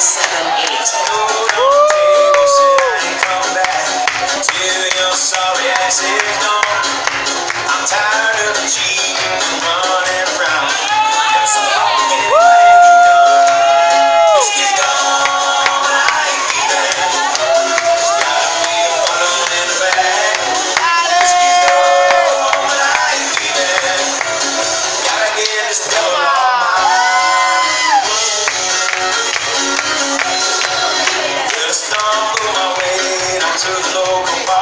I'm tired of cheating. too low.